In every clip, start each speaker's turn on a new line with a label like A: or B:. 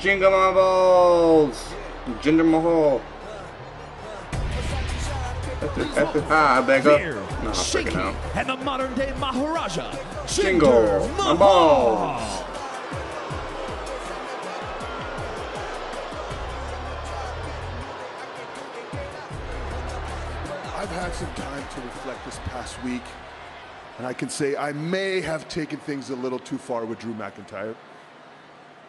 A: Jingle balls! Jinder Mahal. Ah, back up. I'm freaking out.
B: and the modern day Maharaja, Jinder Mahal.
C: I've had some time to reflect this past week, and I can say I may have taken things a little too far with Drew McIntyre.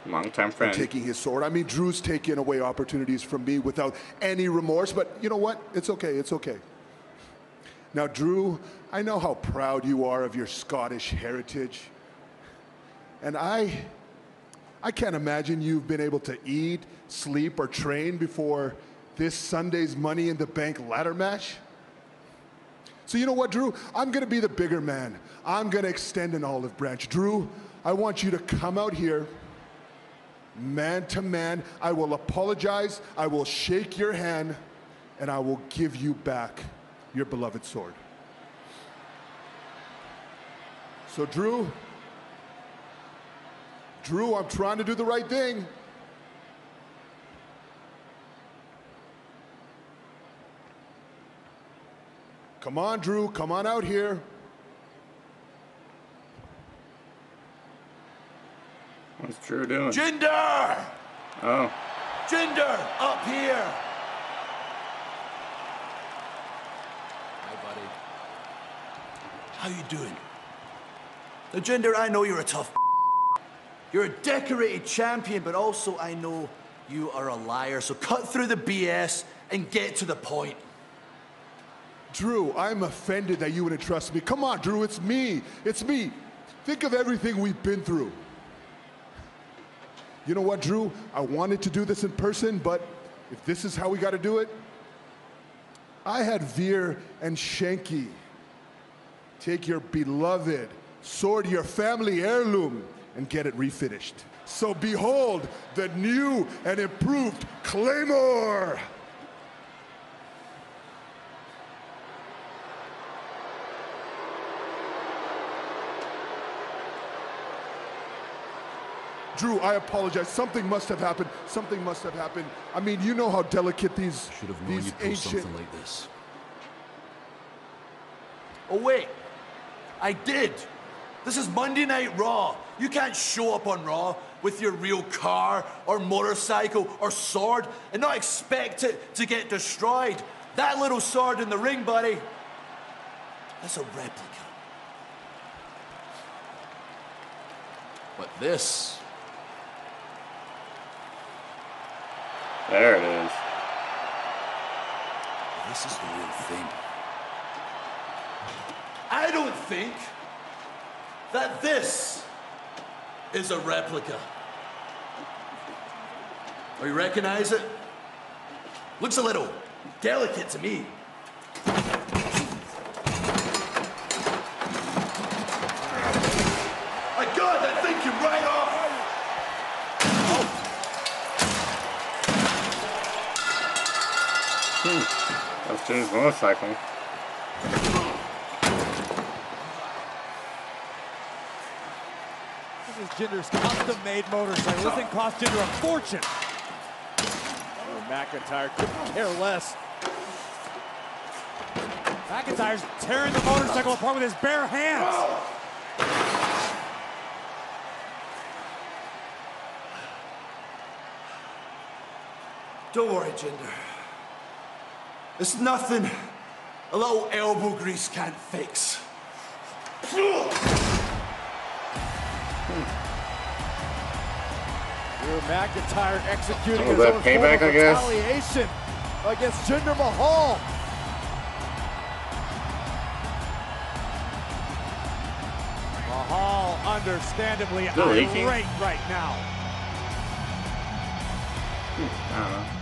A: Long time friend.
C: Taking his sword. I mean, Drew's taken away opportunities from me without any remorse, but you know what? It's okay, it's okay. Now, Drew, I know how proud you are of your Scottish heritage. And I I can't imagine you've been able to eat, sleep, or train before this Sunday's Money in the Bank ladder match. So you know what, Drew? I'm gonna be the bigger man. I'm gonna extend an olive branch. Drew, I want you to come out here, man to man. I will apologize, I will shake your hand, and I will give you back your beloved sword. So, Drew, Drew, I'm trying to do the right thing. Come on, Drew, come on out here.
A: What's Drew doing?
D: Jinder!
A: Oh.
D: Jinder, up here! Hi, buddy. How you doing? Now, Jinder, I know you're a tough You're a decorated champion, but also I know you are a liar. So cut through the BS and get to the point.
C: Drew, I'm offended that you wouldn't trust me. Come on, Drew, it's me. It's me. Think of everything we've been through. You know what, Drew? I wanted to do this in person, but if this is how we got to do it, I had Veer and Shanky take your beloved sword, your family heirloom, and get it refinished. So behold the new and improved Claymore. Drew, I apologize. Something must have happened. Something must have happened. I mean, you know how delicate these
D: Should have known
C: these
D: you'd pull
C: ancient.
D: something like this. Oh, wait. I did. This is Monday Night Raw. You can't show up on Raw with your real car or motorcycle or sword and not expect it to get destroyed. That little sword in the ring, buddy, that's a replica. But this,
A: There it is.
D: this is the real thing. I don't think that this is a replica. Oh, you recognize it? Looks a little delicate to me. My God, that thing can ride off!
A: That's Jinder's motorcycle.
B: This is Jinder's custom-made motorcycle. This thing cost Jinder a fortune. Drew McIntyre couldn't care less. McIntyre's tearing the motorcycle apart with his bare hands.
D: Don't worry, Jinder. It's nothing a little elbow grease can't fix.
B: Drew McIntyre executing
A: Oh,
B: his own
A: payback,
B: form
A: I
B: of
A: guess?
B: retaliation against Jinder Mahal. Mahal, understandably irate right now.
A: Hmm, I don't know.